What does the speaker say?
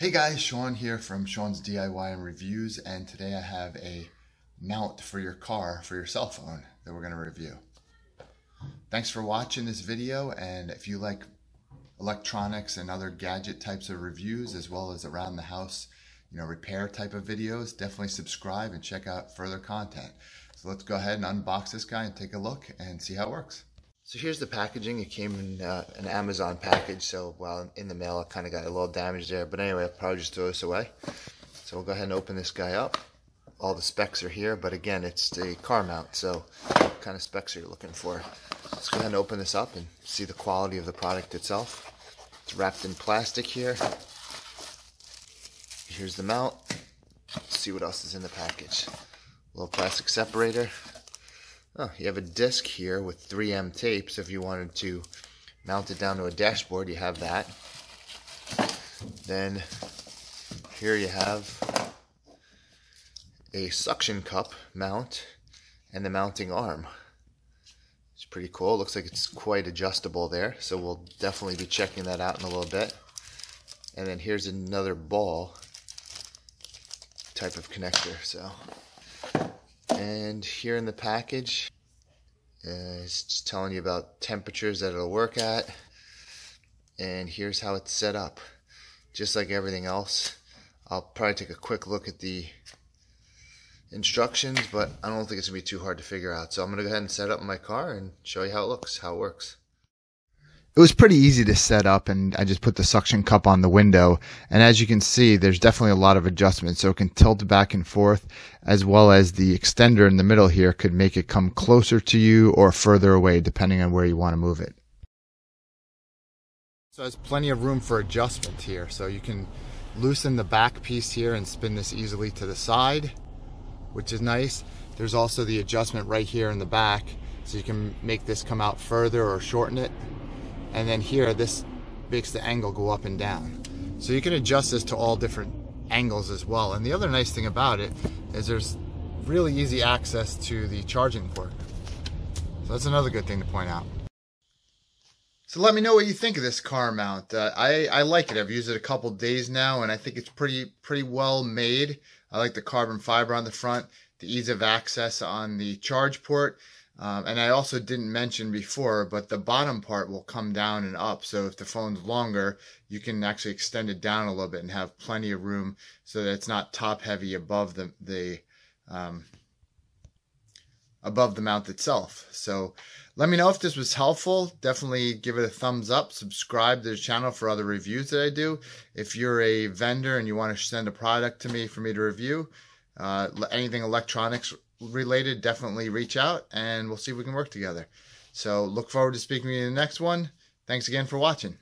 Hey guys, Sean here from Sean's DIY and Reviews, and today I have a mount for your car, for your cell phone, that we're going to review. Thanks for watching this video, and if you like electronics and other gadget types of reviews, as well as around the house, you know, repair type of videos, definitely subscribe and check out further content. So let's go ahead and unbox this guy and take a look and see how it works. So here's the packaging. It came in uh, an Amazon package, so while in the mail, it kind of got a little damaged there. But anyway, I'll probably just throw this away. So we'll go ahead and open this guy up. All the specs are here, but again, it's the car mount, so what kind of specs are you looking for? Let's go ahead and open this up and see the quality of the product itself. It's wrapped in plastic here. Here's the mount. Let's see what else is in the package. A little plastic separator. Oh, you have a disc here with 3M tapes. if you wanted to mount it down to a dashboard, you have that. Then here you have a suction cup mount and the mounting arm. It's pretty cool. Looks like it's quite adjustable there, so we'll definitely be checking that out in a little bit. And then here's another ball type of connector. So and here in the package, uh, it's just telling you about temperatures that it'll work at. And here's how it's set up. Just like everything else. I'll probably take a quick look at the instructions, but I don't think it's to be too hard to figure out. So I'm going to go ahead and set up my car and show you how it looks, how it works it was pretty easy to set up and I just put the suction cup on the window. And as you can see, there's definitely a lot of adjustment. So it can tilt back and forth as well as the extender in the middle here could make it come closer to you or further away depending on where you want to move it. So there's plenty of room for adjustment here. So you can loosen the back piece here and spin this easily to the side, which is nice. There's also the adjustment right here in the back. So you can make this come out further or shorten it and then here this makes the angle go up and down. So you can adjust this to all different angles as well. And the other nice thing about it is there's really easy access to the charging port. So that's another good thing to point out. So let me know what you think of this car mount. Uh, I, I like it. I've used it a couple days now and I think it's pretty pretty well made. I like the carbon fiber on the front, the ease of access on the charge port. Um, and I also didn't mention before, but the bottom part will come down and up. So if the phone's longer, you can actually extend it down a little bit and have plenty of room so that it's not top heavy above the, the um, above the mount itself. So let me know if this was helpful. Definitely give it a thumbs up. Subscribe to the channel for other reviews that I do. If you're a vendor and you want to send a product to me for me to review, uh, anything electronics related, definitely reach out and we'll see if we can work together. So look forward to speaking to you in the next one. Thanks again for watching.